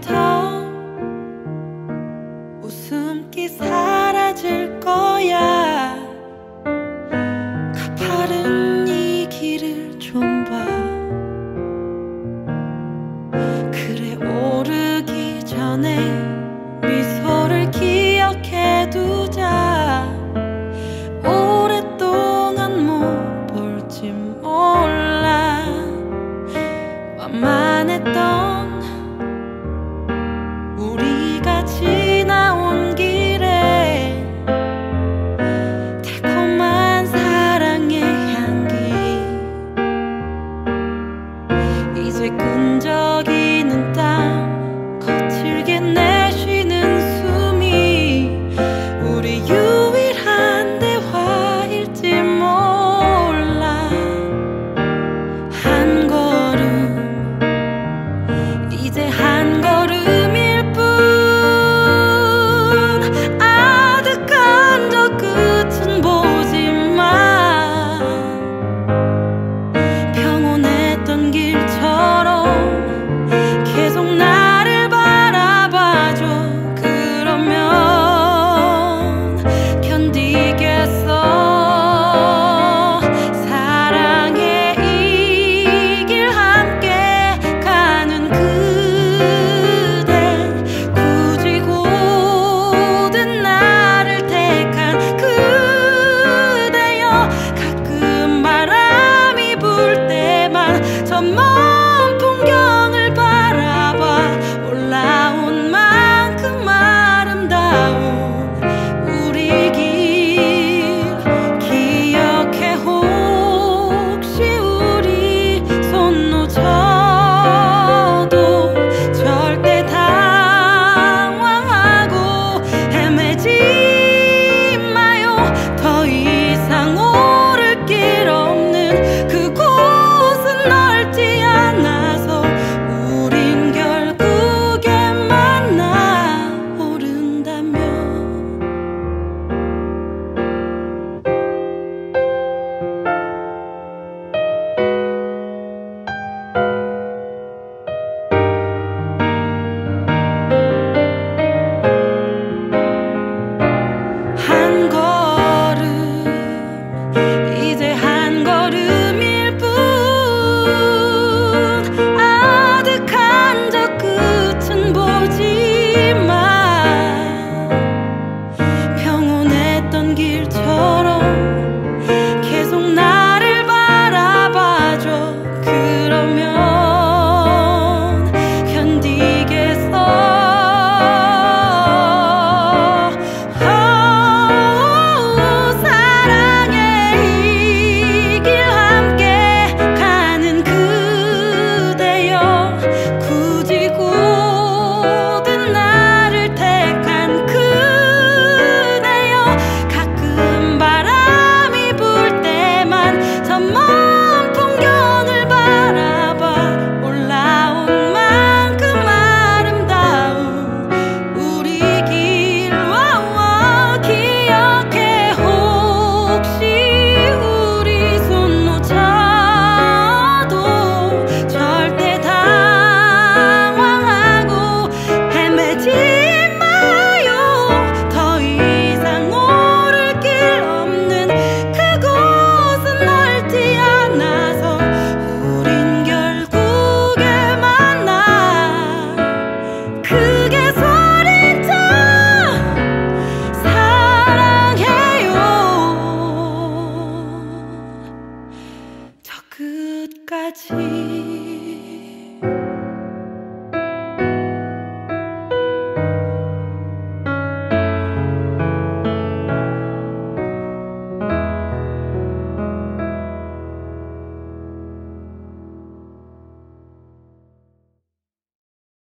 뱉어 웃음기 사라질 거야. 가파른 이 길을 좀 봐. 그래 오르기 전에 미소를 기억해 두자. 오랫동안 못 볼지 몰라. 만만했던